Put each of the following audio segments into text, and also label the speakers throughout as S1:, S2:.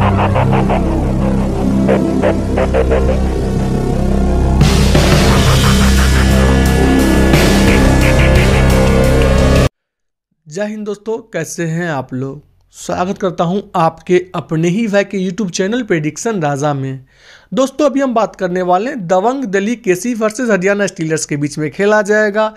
S1: जय हिंद दोस्तों, कैसे हैं आप लोग? स्वागत करता हूँ आपके अपने ही भाई के यूट्यूब चैनल प्रेडिक्शन राजा में। दोस्तों, अभी हम बात करने वाले हैं Dabang Delhi KC versus Haryana Steelers के बीच में खेला जाएगा।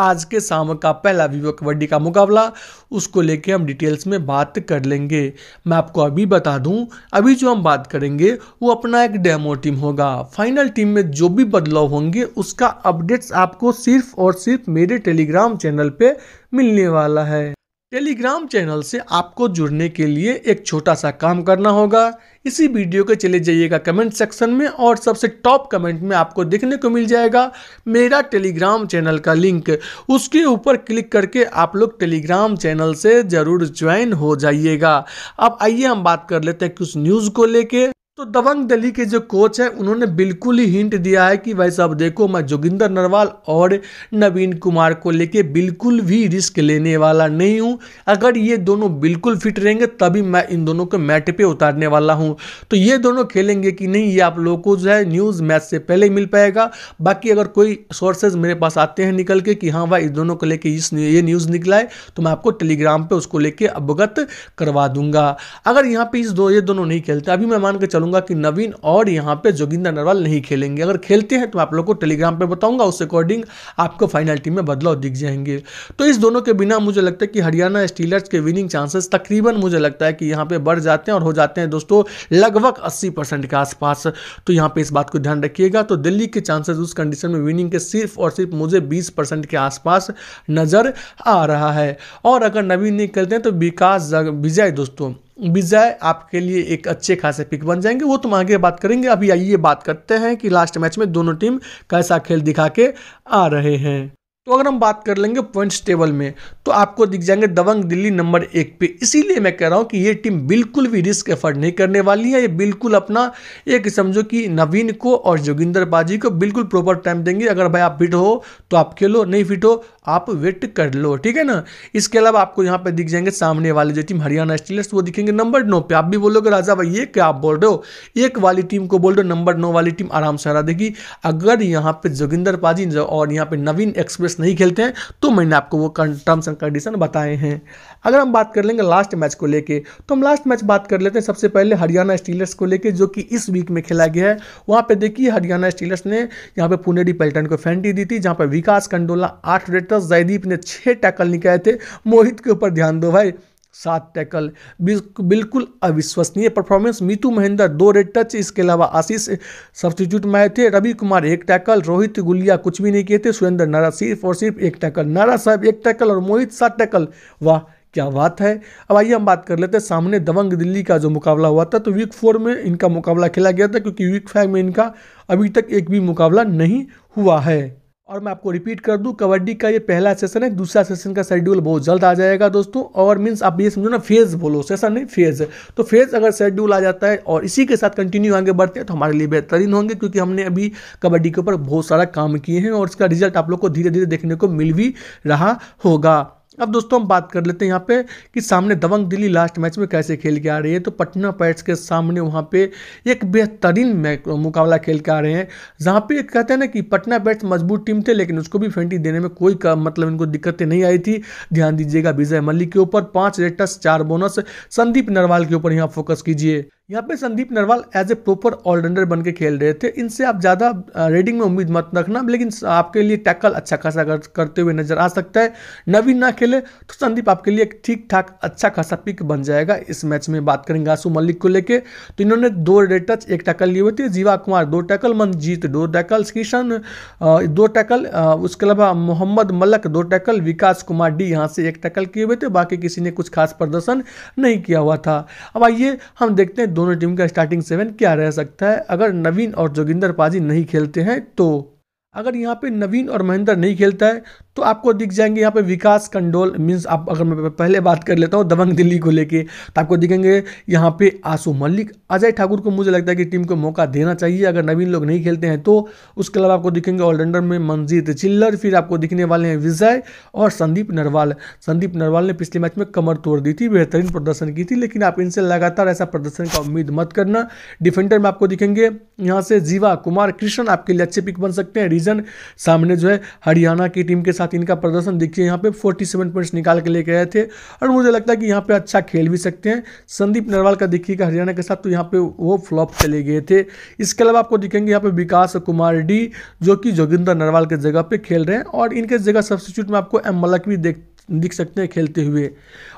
S1: आज के शाम का पहला विवो कबड्डी का मुकाबला, उसको लेके हम डिटेल्स में बात कर लेंगे। मैं आपको अभी बता दूँ, अभी जो हम बात करेंगे, वो अपना एक डेमो टीम होगा। फाइनल टीम में जो भी बदलाव होंगे, उसका अपडेट्स आपको सिर्फ़ और सिर्फ़ मेरे टेलीग्राम चैनल पे मिलने वाला है। टेलीग्राम चैनल से आपको जुड़ने के लिए एक छोटा सा काम करना होगा। इसी वीडियो के चले जाइएगा कमेंट सेक्शन में और सबसे टॉप कमेंट में आपको देखने को मिल जाएगा। मेरा टेलीग्राम चैनल का लिंक उसके ऊपर क्लिक करके आप लोग टेलीग्राम चैनल से ज़रूर ज्वाइन हो जाइएगा। अब आइए हम बात कर लेते हैं कुछ न्यूज़ को लेके। तो दबंग दिल्ली के जो कोच है, उन्होंने बिल्कुल ही हिंट दिया है कि भाई साहब, देखो, मैं जोगिंदर नरवाल और नवीन कुमार को लेके बिल्कुल भी रिस्क लेने वाला नहीं हूँ। अगर ये दोनों बिल्कुल फिट रहेंगे, तभी मैं इन दोनों को मैट पे उतारने वाला हूँ। तो ये दोनों खेलेंगे कि नहीं, ये आप लोगों को जो है न्यूज़ मैच से पहले मिल पाएगा। बाकी अगर कोई सोर्सेज मेरे पास आते हैं निकल के कि हाँ भाई इस दोनों को लेके इस ये न्यूज़ निकला है तो मैं आपको टेलीग्राम पर उसको लेके अवगत करवा दूँगा। अगर यहाँ पे इस दो, ये दोनों नहीं खेलते, अभी मैं मान के चलूँगा कि नवीन और यहाँ पे जोगिंदर नरवाल नहीं खेलेंगे। अगर खेलते हैं तो आप लोग को टेलीग्राम पे बताऊँगा, उस अकॉर्डिंग आपको फाइनल टीम में बदलाव दिख जाएँगे। तो इस दोनों के बिना मुझे लगता है कि हरियाणा स्टीलर्स के विनिंग चांसेस तकरीबन मुझे लगता है कि यहाँ पे बढ़ जाते हैं और हो जाते हैं दोस्तों, लगभग अस्सी के आसपास। तो यहाँ पे इस बात को ध्यान रखिएगा तो दिल्ली के चांसेस उस कंडीशन में विनिंग के सिर्फ़ और सिर्फ़ मुझे बीस के आसपास नज़र आ रहा है। और अगर नवीन नहीं खेलते हैं तो विकास विजय दोस्तों विजय आपके लिए एक अच्छे खासे पिक बन जाएँगे। वो तुम आगे बात करेंगे। अभी आइए बात करते हैं कि लास्ट मैच में दोनों टीम कैसा खेल दिखा के आ रहे हैं। तो अगर हम बात कर लेंगे पॉइंट्स टेबल में तो आपको दिख जाएँगे दबंग दिल्ली नंबर एक पे। इसीलिए मैं कह रहा हूँ कि ये टीम बिल्कुल भी रिस्क एफर्ट नहीं करने वाली है। ये बिल्कुल अपना एक समझो कि नवीन को और जोगिंदर बाजी को बिल्कुल प्रॉपर टाइम देंगे। अगर भाई आप फिट हो तो आप खेलो, नहीं फिट हो आप वेट कर लो, ठीक है ना? इसके अलावा आपको यहाँ पे दिख जाएँगे सामने वाली जो टीम हरियाणा स्टीलर्स वो दिखेंगे नंबर नौ पे। आप भी बोलोगे, राजा भाई, ये क्या आप बोल रहे हो? एक वाली टीम को बोल रहे हो नंबर नौ वाली टीम आराम से हरा देगी। अगर यहाँ पे जोगिंदर पाजी और यहाँ पे नवीन एक्सप्रेस नहीं खेलते हैं तो मैंने आपको वो टर्म्स एंड कंडीशन बताए हैं। अगर हम बात कर लेंगे लास्ट मैच को लेके तो हम लास्ट मैच बात कर लेते हैं सबसे पहले हरियाणा स्टीलर्स को लेके, जो कि इस वीक में खेला गया है। वहाँ पे देखिए, हरियाणा स्टीलर्स ने यहाँ पे पुनेडी पेल्टन को फेंटी दी थी, जहाँ पर विकास कंडोला आठ रेटर्स जयदीप ने छः टैकल निकाले थे। मोहित के ऊपर ध्यान दो भाई। सात टैकल। बिल्कुल अविश्वसनीय परफॉर्मेंस मीतू महेंद्र, दो रेड टच इसके अलावा आशीष सब्सटीट्यूट में आए थे। रवि कुमार, एक टैकल। रोहित गुलिया कुछ भी नहीं किए थे। सुरेंद्र नारा सिर्फ़ और सिर्फ़ एक टैकल। नारा साहब एक टैकल और मोहित सात टैकल। वाह, क्या बात है। अब आइए हम बात कर लेते हैं सामने दबंग दिल्ली का जो मुकाबला हुआ था। तो वीक फोर में इनका मुकाबला खेला गया था, क्योंकि वीक फाइव में इनका अभी तक एक भी मुकाबला नहीं हुआ है। और मैं आपको रिपीट कर दूँ, कबड्डी का ये पहला सेशन है, दूसरा सेशन का शेड्यूल बहुत जल्द आ जाएगा दोस्तों। और मीन्स आप ये समझो ना फ़ेज़ बोलो सेशन नहीं फ़ेज़ तो फ़ेज़ अगर शेड्यूल आ जाता है और इसी के साथ कंटिन्यू आगे बढ़ते हैं तो हमारे लिए बेहतरीन होंगे, क्योंकि हमने अभी कबड्डी के ऊपर बहुत सारा काम किए हैं और इसका रिज़ल्ट आप लोग को धीरे धीरे देखने को मिल भी रहा होगा। अब दोस्तों हम बात कर लेते हैं यहाँ पे कि सामने दबंग दिल्ली लास्ट मैच में कैसे खेल के आ रही है। तो पटना पैट्स के सामने वहाँ पे एक बेहतरीन मुकाबला खेल के आ रहे हैं। जहाँ पे कहते हैं ना कि पटना पैट्स मज़बूत टीम थे, लेकिन उसको भी फेंटी देने में कोई का मतलब इनको दिक्कतें नहीं आई थी। ध्यान दीजिएगा विजय मल्लिक के ऊपर पाँच रेटस, चार बोनस। संदीप नरवाल के ऊपर यहाँ फोकस कीजिए। यहाँ पे Sandeep Narwal as a proper all rounder बन के खेल रहे थे। इनसे आप ज़्यादा रेडिंग में उम्मीद मत रखना लेकिन आपके लिए टैकल अच्छा खासा कर, करते हुए नज़र आ सकता है। नवीन ना खेले तो संदीप आपके लिए ठीक ठाक अच्छा खासा पिक बन जाएगा। इस मैच में बात करेंगे आसू मलिक को लेके। तो इन्होंने दो रेड टच एक टैकल लिए हुए थे। जीवा कुमार दो टैकल मनजीत दो टैकल किशन दो टैकल उसके अलावा मोहम्मद मलक दो टैकल विकास कुमार डी यहाँ से एक टैकल किए हुए थे। बाकी किसी ने कुछ खास प्रदर्शन नहीं किया हुआ था। अब आइए हम देखते हैं दोनों टीम का स्टार्टिंग सेवन क्या रह सकता है? अगर नवीन और जोगिंदर पाजी नहीं खेलते हैं तो? अगर यहाँ पे नवीन और महेंद्र नहीं खेलता है तो आपको दिख जाएँगे यहाँ पे विकास कंडोल मीन्स आप अगर मैं पहले बात कर लेता हूँ, दबंग दिल्ली को लेके तो आपको दिखेंगे यहाँ पे आसू मल्लिक, अजय ठाकुर को मुझे लगता है कि टीम को मौका देना चाहिए, अगर नवीन लोग नहीं खेलते हैं तो। उसके अलावा आपको दिखेंगे ऑलराउंडर में मंजीत चिल्लर, फिर आपको दिखने वाले हैं विजय और संदीप नरवाल। संदीप नरवाल ने पिछले मैच में कमर तोड़ दी थी, बेहतरीन प्रदर्शन की थी, लेकिन आप इनसे लगातार ऐसा प्रदर्शन का उम्मीद मत करना। डिफेंडर में आपको दिखेंगे यहाँ से जीवा कुमार, कृष्ण आपके लिए अच्छे पिक बन सकते हैं। रीजन सामने जो है हरियाणा की टीम के साथ इनका प्रदर्शन देखिए, यहाँ पे 47 पॉइंट्स निकाल के लेके आए थे। और मुझे लगता है कि यहाँ पे अच्छा खेल भी सकते हैं। संदीप नरवाल का देखिएगा हरियाणा के साथ तो यहाँ पे वो फ्लॉप चले गए थे। इसके अलावा आपको दिखेंगे यहाँ पे विकास कुमार डी, जो कि जोगिंदर नरवाल के जगह पे खेल रहे हैं। और इनके जगह सब्सिट्यूट में आपको एम मलक भी देख, दिख सकते हैं खेलते हुए।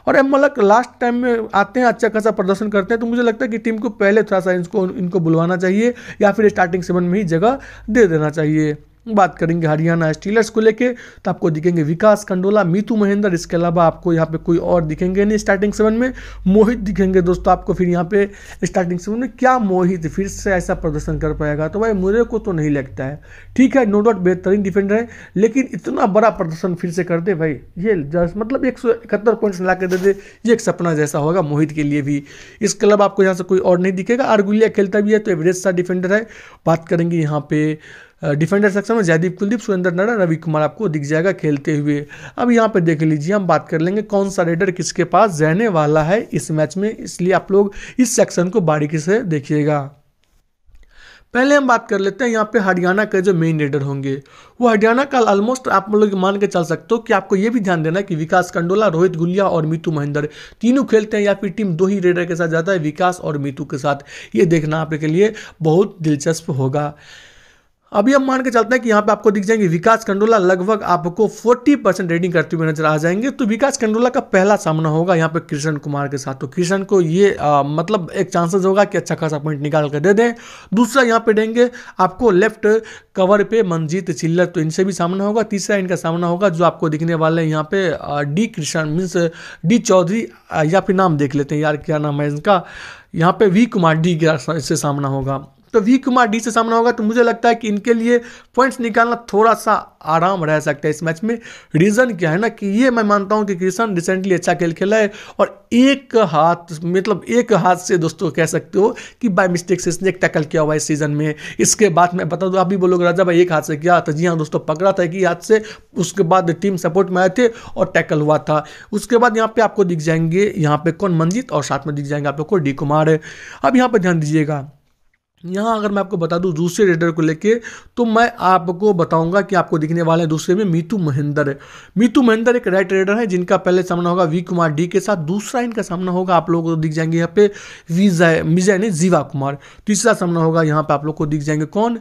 S1: और एम मलक लास्ट टाइम में आते हैं अच्छा खासा प्रदर्शन करते हैं। तो मुझे लगता है कि टीम को पहले थोड़ा सा इनको इनको बुलवाना चाहिए या फिर स्टार्टिंग सेवन में ही जगह दे देना चाहिए। बात करेंगे हरियाणा स्टीलर्स को लेके तो आपको दिखेंगे विकास कंडोला मीतू महेंद्र, इसके अलावा आपको यहाँ पे कोई और दिखेंगे नहीं स्टार्टिंग सेवन में। मोहित दिखेंगे दोस्तों, आपको फिर यहाँ पे स्टार्टिंग सेवन में। क्या मोहित फिर से ऐसा प्रदर्शन कर पाएगा? तो भाई मुझे को तो नहीं लगता है। ठीक है नो डाउट बेहतरीन डिफेंडर है, लेकिन इतना बड़ा प्रदर्शन फिर से कर दे भाई। ये मतलब एक सौ इकहत्तर पॉइंट्स ला के दे दे, ये एक सपना जैसा होगा मोहित के लिए भी। इसके अलावा आपको यहाँ से कोई और नहीं दिखेगा। आरगुलिया खेलता भी है तो एवरेज सा डिफेंडर है। बात करेंगे यहाँ पे डिफेंडर सेक्शन में जयदीप कुलदीप, सुरेंद्र नडा रवि कुमार आपको दिख जाएगा खेलते हुए। अब यहाँ पे देख लीजिए, हम बात कर लेंगे कौन सा रेडर किसके पास रहने वाला है इस मैच में, इसलिए आप लोग इस सेक्शन को बारीकी से देखिएगा। पहले हम बात कर लेते हैं यहाँ पे हरियाणा के जो मेन रेडर होंगे। वो हरियाणा का ऑलमोस्ट आप लोग मान के चल सकते हो कि आपको ये भी ध्यान देना है कि विकास कंडोला रोहित गुलिया और मीतू महेंद्र तीनों खेलते हैं या फिर टीम दो ही रेडर के साथ जाता है, विकास और मीतू के साथ। ये देखना आपके लिए बहुत दिलचस्प होगा। अभी हम मान के चलते हैं कि यहाँ पे आपको दिख जाएँगे विकास कंडोला लगभग आपको 40 परसेंट रेडिंग करते हुए नज़र आ जाएँगे। तो विकास कंडोला का पहला सामना होगा यहाँ पे कृष्ण कुमार के साथ। तो कृष्ण को ये आ, मतलब एक चांसेस होगा कि अच्छा खासा पॉइंट निकाल कर दे दें। दूसरा यहाँ पे देंगे आपको लेफ़्ट कवर पे मंजीत चिल्लर। तो इनसे भी सामना होगा। तीसरा इनका सामना होगा जो आपको दिखने वाले हैं यहाँ पे D Krishan means D Chaudhary या फिर नाम देख लेते हैं यार क्या नाम है इनका। यहाँ पे वी कुमार डी से सामना होगा। तो वी कुमार डी से सामना होगा तो मुझे लगता है कि इनके लिए पॉइंट्स निकालना थोड़ा सा आराम रह सकता है इस मैच में। रीज़न क्या है ना कि ये मैं मानता हूँ कि किशन रिसेंटली अच्छा खेल खेला है और एक हाथ मतलब एक हाथ से दोस्तों कह सकते हो कि बाय मिस्टेक से इसने टैकल किया हुआ है इस सीज़न में। इसके बाद मैं बता दूँ आप भी बोलोगे, राजा भाई, एक हाथ से किया था जी हाँ दोस्तों, पकड़ा था एक हाथ से, उसके बाद टीम सपोर्ट में आए थे और टैकल हुआ था। उसके बाद यहाँ पे आपको दिख जाएँगे, यहाँ पे कौन, मंजित और साथ में दिख जाएँगे आप लोग को डी कुमार। अब यहाँ पर ध्यान दीजिएगा यहाँ अगर मैं आपको बता दूँ दूसरे रेडर को लेके तो मैं आपको बताऊँगा कि आपको दिखने वाले हैं दूसरे में मीतू महेंद्र। मीतू महेंद्र एक राइट रेडर है, जिनका पहले सामना होगा वी कुमार डी के साथ, दूसरा इनका सामना होगा आप लोगों को दिख जाएँगे यहाँ पे विजय विजय ने जीवा कुमार। तीसरा सामना होगा यहाँ पे आप लोग को दिख जाएँगे कौन?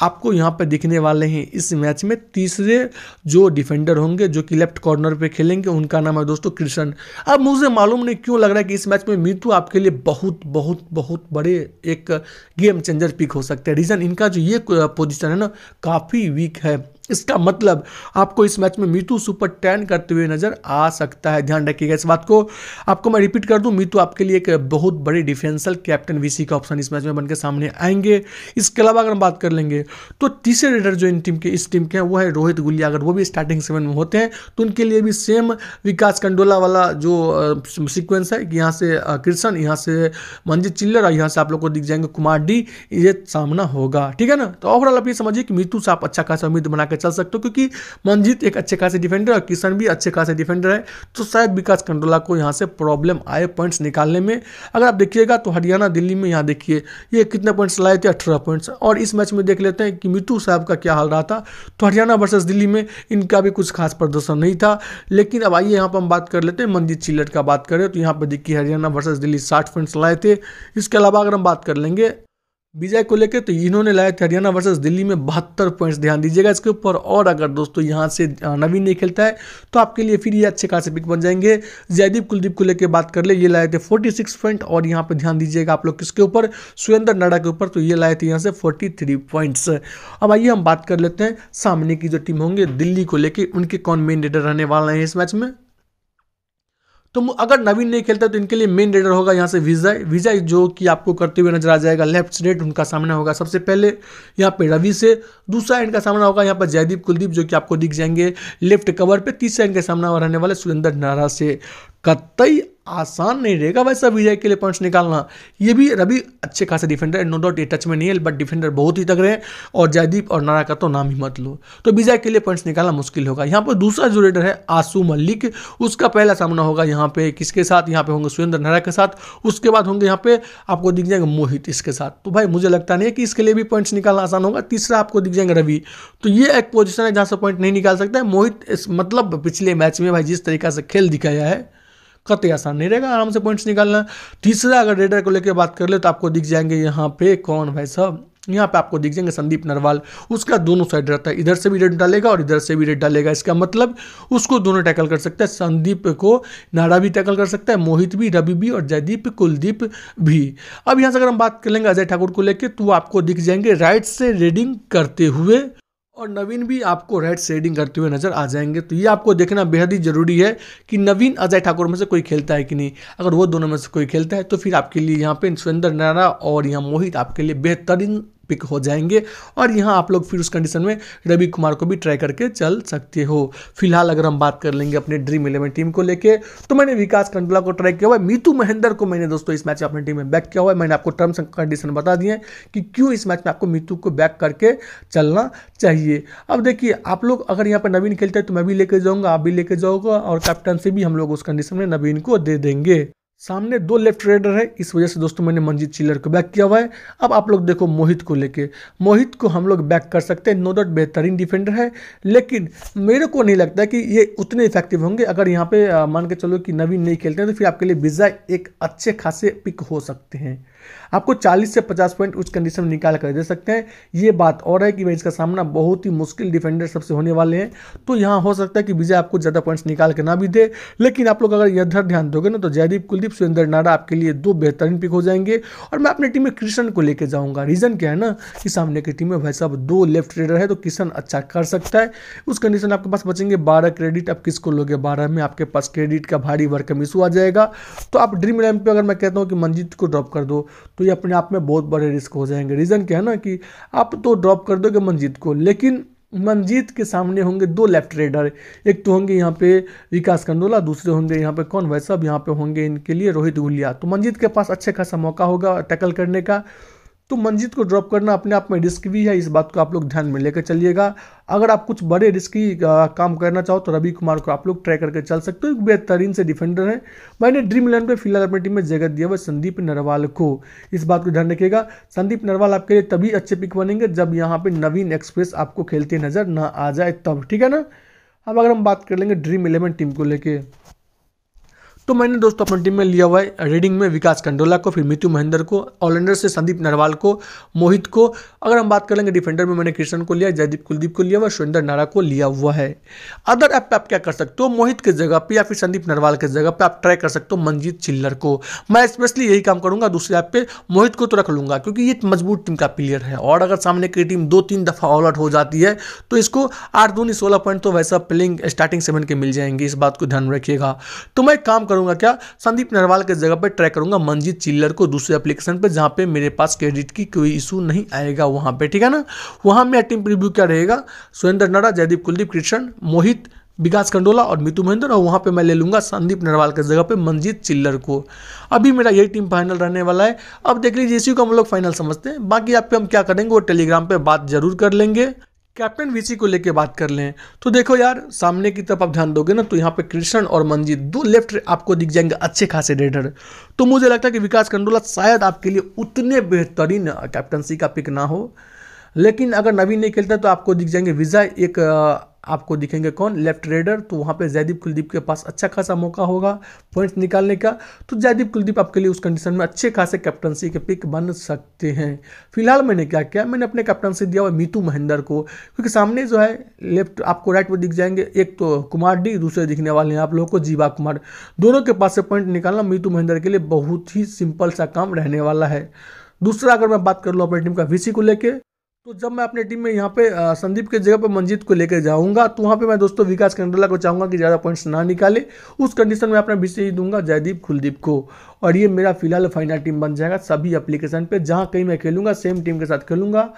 S1: आपको यहाँ पर दिखने वाले हैं इस मैच में तीसरे जो डिफेंडर होंगे जो कि लेफ़्ट कॉर्नर पे खेलेंगे, उनका नाम है दोस्तों कृष्ण। अब मुझे मालूम नहीं क्यों लग रहा है कि इस मैच में मीतू आपके लिए बहुत बहुत बहुत बड़े एक गेम चेंजर पिक हो सकते हैं। रीज़न इनका जो ये पोजिशन है ना, काफ़ी वीक है। इसका मतलब आपको इस मैच में मीतू सुपर टेन करते हुए नज़र आ सकता है। ध्यान रखिएगा इस बात को। आपको मैं रिपीट कर दूँ, मीतू आपके लिए एक बहुत बड़ी डिफेंसल कैप्टन वीसी का ऑप्शन इस मैच में बनकर सामने आएँगे। इसके अलावा अगर हम बात कर लेंगे तो तीसरे रेडर जो इन टीम के, इस टीम के हैं, वो है रोहित गुलिया। अगर वो भी स्टार्टिंग सेवन में होते हैं तो उनके लिए भी सेम विकास कंडोला वाला जो सिक्वेंस है कि यहाँ से कृष्ण यहाँ से मंजित चिल्लर और यहाँ से आप लोग को दिख जाएँगे कुमार डी, ये सामना होगा। ठीक है ना? तो ओवरऑल आप ये समझिए कि मीतू से आप अच्छा खासा उम्मीद बना के चल सकते हो, क्योंकि मनजीत एक अच्छे खासे डिफेंडर और किशन भी अच्छे खासे डिफेंडर है। तो शायद विकास कंडोला को यहाँ से प्रॉब्लम आए पॉइंट्स निकालने में। अगर आप देखिएगा तो हरियाणा दिल्ली में यहाँ देखिए, ये कितने पॉइंट्स लाए थे? अठारह पॉइंट्स और इस मैच में देख लेते हैं कि मितू साहब का क्या हाल रहा था। तो हरियाणा वर्सेज दिल्ली में इनका भी कुछ खास प्रदर्शन नहीं था। लेकिन अब आइए यहाँ पर हम बात कर लेते हैं, मनजीत चिल्लट का बात करें तो यहाँ पर देखिए हरियाणा वर्सेज दिल्ली साठ पॉइंट्स लाए थे। इसके अलावा अगर हम बात कर लेंगे विजय को लेकर तो इन्होंने लाए थे हरियाणा वर्सेस दिल्ली में बहत्तर पॉइंट्स ध्यान दीजिएगा इसके ऊपर। और अगर दोस्तों यहाँ से नवीन नहीं खेलता है तो आपके लिए फिर ये अच्छे खासे पिक बन जाएँगे। जयदीप, कुलदीप को लेकर बात कर ले, ये लाए थे 46 पॉइंट और यहाँ पे ध्यान दीजिएगा आप लोग किसके ऊपर? सुरेंद्र नाडा के ऊपर तो ये लाए थे यहाँ से फोर्टी पॉइंट्स अब आइए हम बात कर लेते हैं सामने की जो टीम होंगे, दिल्ली को लेकर, उनके कौन मेन लीडर रहने वाले हैं इस मैच में? तो अगर नवीन नहीं खेलता तो इनके लिए मेन रेडर होगा यहाँ से विजय विजय जो कि आपको करते हुए नज़र आ जाएगा लेफ़्ट स्टेट उनका सामना होगा। सबसे पहले यहाँ पे रवि से, दूसरा इनका सामना होगा यहाँ पर जयदीप कुलदीप जो कि आपको दिख जाएँगे। लेफ़्ट कवर पे तीसरा इनका सामना रहने वाले सुरेंद्र नारा से। कतई आसान नहीं रहेगा वैसा विजय के लिए पॉइंट्स निकालना। ये भी रवि अच्छे खासे डिफेंडर है नो डाउट ये टच में नहीं है बट डिफेंडर बहुत ही तगड़े हैं, और जयदीप और नारा का तो नाम ही मत लो। तो विजय के लिए पॉइंट्स निकालना मुश्किल होगा। यहाँ पर दूसरा जो रेडर है, आसू मल्लिक, उसका पहला सामना होगा यहाँ पे। किसके साथ? यहाँ पे होंगे सुरेंद्र नारा के साथ। उसके बाद होंगे यहाँ पे आपको दिख जाएँगे मोहित इसके साथ। तो भाई मुझे लगता नहीं है कि इसके लिए भी पॉइंट्स निकालना आसान होगा। तीसरा आपको दिख जाएँगे रवि। तो ये एक पोजिशन है जहाँ से पॉइंट नहीं निकाल सकता है। मोहित मतलब पिछले मैच में भाई जिस तरीका से खेल दिखाया है कतई आसान नहीं रहेगा, आराम से पॉइंट्स निकालना। तीसरा, अगर रेडर को लेकर बात कर ले तो आपको दिख जाएँगे यहाँ पे कौन भाई साहब? यहाँ पे आपको दिख जाएँगे संदीप नरवाल। उसका दोनों साइड रहता है। इधर से भी रेड डालेगा और इधर से भी रेड डालेगा। इसका मतलब उसको दोनों टैकल कर सकता है। संदीप को नारा भी टैकल कर सकता है। मोहित भी, रवि भी और जयदीप, कुलदीप भी। अब यहाँ से अगर हम बात कर लेंगे अजय ठाकुर को लेकर तो आपको दिख जाएँगे राइट से रेडिंग करते हुए और नवीन भी आपको रेड शेडिंग करते हुए नज़र आ जाएँगे। तो ये आपको देखना बेहद ही ज़रूरी है कि नवीन अजय ठाकुर में से कोई खेलता है कि नहीं। अगर वो दोनों में से कोई खेलता है तो फिर आपके लिए यहाँ पे सुरेंद्र नारा और यहाँ मोहित आपके लिए बेहतरीन पिक हो जाएँगे। और यहाँ आप लोग फिर उस कंडीशन में रवि कुमार को भी ट्राई करके चल सकते हो। फ़िलहाल अगर हम बात कर लेंगे अपने ड्रीम इलेवन टीम को लेके तो मैंने विकास कंडला को ट्राई किया हुआ है। मीतू महेंद्र को मैंने दोस्तों इस मैच में अपनी टीम में बैक किया हुआ है। मैंने आपको टर्म्स एंड कंडीशन बता दिए कि क्यों इस मैच में आपको मीतू को बैक करके चलना चाहिए। अब देखिए, आप लोग अगर यहाँ पर नवीन खेलते हैं तो मैं भी लेके जाऊँगा, आप भी लेके जाओगे और कैप्टन से भी हम लोग उस कंडीशन में नवीन को दे देंगे। सामने दो लेफ़्ट रेडर है, इस वजह से दोस्तों मैंने मंजीत चिल्लर को बैक किया हुआ है। अब आप लोग देखो मोहित को लेके। मोहित को हम लोग बैक कर सकते हैं नो डाउट बेहतरीन डिफेंडर है, लेकिन मेरे को नहीं लगता कि ये उतने इफ़ेक्टिव होंगे। अगर यहाँ पे मान के चलो कि नवीन नहीं खेलते हैं तो फिर आपके लिए विजय एक अच्छे खासे पिक हो सकते हैं। आपको 40 से 50 पॉइंट उस कंडीशन में निकाल कर दे सकते हैं। ये बात और है कि भाई इसका सामना बहुत ही मुश्किल डिफेंडर सबसे होने वाले हैं। तो यहाँ हो सकता है कि विजय आपको ज़्यादा पॉइंट्स निकाल के ना भी दे। लेकिन आप लोग अगर इधर ध्यान दोगे ना तो जयदीप, कुलदीप, सुरेंद्र, नाडा आपके लिए दो बेहतरीन पिक हो जाएँगे। और मैं अपनी टीम में कृष्ण को लेकर जाऊँगा। रीज़न क्या है ना कि सामने की टीम में भाई साहब दो लेफ़्ट रेडर है तो किशन अच्छा कर सकता है। उस कंडीशन आपके पास बचेंगे बारह क्रेडिट आप किसको लोगे बारह में? आपके पास क्रेडिट का भारी वर्क मिसू आ जाएगा। तो आप ड्रीम इलेवन पे अगर मैं कहता हूँ कि मंजीत को ड्रॉप कर दो तो ये अपने आप में बहुत बड़े रिस्क हो जाएँगे। रीज़न क्या है ना कि आप तो ड्रॉप कर दोगे मंजीत को, लेकिन मंजीत के सामने होंगे दो लेफ़्ट रेडर एक तो होंगे यहाँ पे विकास कंडोला, दूसरे होंगे यहाँ पे कौन वैसा यहाँ पे होंगे इनके लिए रोहित गुलिया। तो मंजीत के पास अच्छे खासा मौका होगा टैकल करने का। तो मंजीत को ड्रॉप करना अपने आप में रिस्क भी है, इस बात को आप लोग ध्यान में लेकर चलिएगा। अगर आप कुछ बड़े रिस्की काम करना चाहो तो रवि कुमार को आप लोग ट्राई करके चल सकते हो। एक बेहतरीन से डिफेंडर है। मैंने ड्रीम इलेवन पे फ़िलहाल अपनी टीम में जगह दिया हुआ संदीप नरवाल को। इस बात को ध्यान रखिएगा। संदीप नरवाल आपके लिए तभी अच्छे पिक बनेंगे जब यहाँ पे नवीन एक्सप्रेस आपको खेलते नज़र ना आ जाए तब। ठीक है ना? अब अगर हम बात कर लेंगे ड्रीम इलेवन टीम को लेके। तो मैंने दोस्तों अपनी टीम में लिया हुआ है रीडिंग में विकास कंडोला को, फिर मितु महेंद्र को ऑलराउंडर से संदीप नरवाल को, मोहित को। अगर हम बात करेंगे डिफेंडर में मैंने कृष्ण को लिया जयदीप कुलदीप को लिया हुआ सुरेंद्र नारा को लिया हुआ है। अदर ऐप आप क्या कर सकते हो? मोहित के जगह पे या फिर संदीप नरवाल के जगह पे आप ट्राई कर सकते हो मंजीत चिल्लर को। मैं स्पेशली यही काम करूँगा, दूसरे ऐप पे मोहित को तो रख लूँगा, क्योंकि ये मज़बूत टीम का प्लेयर है। और अगर सामने की टीम दो तीन दफ़ा ऑल आउट हो जाती है तो इसको आठ दूनी सोलह पॉइंट तो वैसा प्लेइंग स्टार्टिंग सेवन के मिल जाएँगे, इस बात को ध्यान रखिएगा। तो मैं काम करूँगा क्या? संदीप नरवाल के जगह पर ट्रैक करूँगा मंजीत चिल्लर को दूसरे एप्लीकेशन पे, जहाँ पे मेरे पास क्रेडिट की कोई इशू नहीं आएगा वहाँ पे, ठीक है ना? वहाँ मेरा टीम रिव्यू क्या रहेगा? सुरेंद्र नारा जयदीप कुलदीप, कृष्ण, मोहित, विकास कंडोला और मितु महेंद्र, और वहाँ पे मैं ले लूँगा संदीप नरवाल के जगह पे मंजीत चिल्लर को। अभी मेरा यही टीम फाइनल रहने वाला है। अब देख लीजिए, इसी को हम लोग फाइनल समझते हैं। बाकी आप पे हम क्या करेंगे, वो टेलीग्राम पे बात ज़रूर कर लेंगे। कैप्टन वीसी को लेके बात कर लें तो देखो यार, सामने की तरफ़ आप ध्यान दोगे ना तो यहाँ पे कृष्ण और मंजीत, दो लेफ़्ट आपको दिख जाएँगे अच्छे खासे रेडर तो मुझे लगता है कि विकास कंडोला शायद आपके लिए उतने बेहतरीन कैप्टनसी का पिक ना हो। लेकिन अगर नवीन नहीं खेलता तो आपको दिख जाएँगे विजय, एक आपको दिखेंगे कौन? लेफ़्ट रेडर तो वहाँ पे जयदीप कुलदीप के पास अच्छा खासा मौका होगा पॉइंट्स निकालने का। तो जयदीप कुलदीप आपके लिए उस कंडीशन में अच्छे खासे कैप्टनसी के पिक बन सकते हैं। फ़िलहाल मैंने क्या किया? मैंने अपने कैप्टनसी दिया हुआ मीतू महेंद्र को, क्योंकि सामने जो है लेफ़्ट आपको राइट में दिख जाएँगे। एक तो कुमार डी दूसरे दिखने वाले हैं आप लोगों को, जीवा कुमार। दोनों के पास से पॉइंट निकालना मीतू महेंद्र के लिए बहुत ही सिंपल सा काम रहने वाला है। दूसरा अगर मैं बात कर लूँ अपनी टीम का वीसी को लेकर तो जब मैं अपने टीम में यहाँ पे संदीप के जगह पर मंजीत को लेकर जाऊँगा तो वहाँ पे मैं दोस्तों विकास कंडोला को चाहूँगा कि ज़्यादा पॉइंट्स ना निकाले। उस कंडीशन में अपना विषय ही दूँगा जयदीप कुलदीप को। और ये मेरा फ़िलहाल फाइनल टीम बन जाएगा सभी एप्लीकेशन पे। जहाँ कहीं मैं खेलूँगा सेम टीम के साथ खेलूँगा।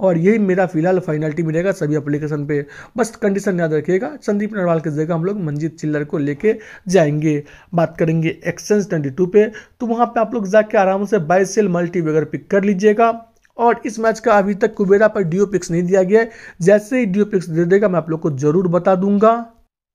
S1: और यही मेरा फ़िलहाल फाइनल टीम रहेगा सभी एप्लीकेशन पे। बस कंडीशन याद रखिएगा, संदीप नरवाल की जगह हम लोग मंजीत चिल्लर को लेके जाएँगे। बात करेंगे एक्सचेंज ट्वेंटी पे। तो वहाँ पे आप लोग जाके आराम से बाई सेल मल्टी वगैरह पिक कर लीजिएगा। और इस मैच का अभी तक कुबेरा पर डिओ पिक्स नहीं दिया गया है। जैसे ही डिओ पिक्स दे देगा, मैं आप लोग को ज़रूर बता दूँगा।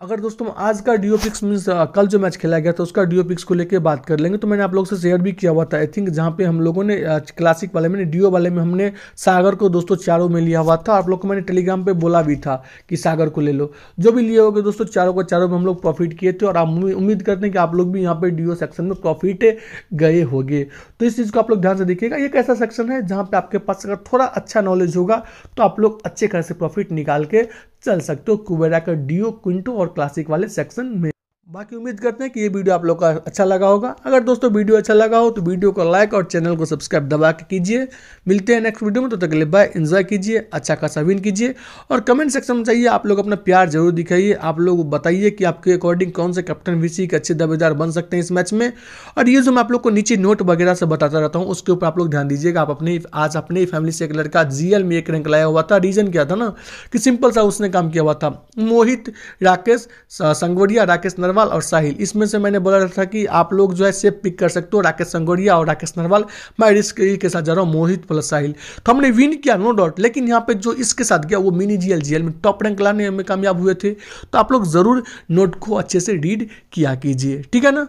S1: अगर दोस्तों आज का डियो पिक्स मीन्स कल जो मैच खेला गया था, उसका डियो पिक्स को लेकर बात कर लेंगे। तो मैंने आप लोगों से शेयर भी किया हुआ था आई थिंक जहाँ पे हम लोगों ने क्लासिक वाले में डियो वाले में हमने सागर को दोस्तों चारों में लिया हुआ था। आप लोग को मैंने टेलीग्राम पे बोला भी था कि सागर को ले लो। जो भी लिए होगे दोस्तों, चारों को चारों में हम लोग प्रॉफिट किए थे और आप उम्मीद करते हैं कि आप लोग भी यहाँ पे डिओ सेक्शन में प्रॉफिट गए होंगे। तो इस चीज़ को आप लोग ध्यान से देखिएगा। एक ऐसा सेक्शन है जहाँ पर आपके पास अगर थोड़ा अच्छा नॉलेज होगा तो आप लोग अच्छे खासे प्रॉफिट निकाल के चल सकते हो। कुबेरा का डिओ क्विंटो और क्लासिक वाले सेक्शन में बाकी उम्मीद करते हैं कि ये वीडियो आप लोग का अच्छा लगा होगा। अगर दोस्तों वीडियो अच्छा लगा हो तो वीडियो को लाइक और चैनल को सब्सक्राइब दबा के कीजिए। मिलते हैं नेक्स्ट वीडियो में तो तक लिए बाय एंजॉय कीजिए अच्छा खासा विन कीजिए। और कमेंट सेक्शन में चाहिए आप लोग अपना प्यार ज़रूर दिखाइए। आप लोग बताइए कि आपके अकॉर्डिंग कौन से कैप्टन वीसी के अच्छे दबेदार बन सकते हैं इस मैच में। और ये जो मैं आप लोग को नीचे नोट वगैरह से बताता रहता हूँ, उसके ऊपर आप लोग ध्यान दीजिएगा। आप अपने, आज अपने फैमिली से एक लड़का जीएल में एक रैंक लाया हुआ था। रीजन क्या था ना कि सिंपल सा उसने काम किया हुआ था। मोहित, राकेश संगवरिया राकेश नरवाल और साहिल। इसमें से मैंने बोला था कि आप लोग जो है सेफ़ पिक कर सकते हो राकेश संगोरिया और राकेश नरवाल। मैं रिस्क के साथ जा रहा हूँ, मोहित प्लस साहिल। तो हमने विन किया नो डाउट लेकिन यहाँ पे जो इसके साथ गया, वो मिनी जी जीएल जीएल में टॉप रैंक लाने में कामयाब हुए थे। तो आप लोग ज़रूर नोट को अच्छे से रीड किया कीजिए। ठीक है ना?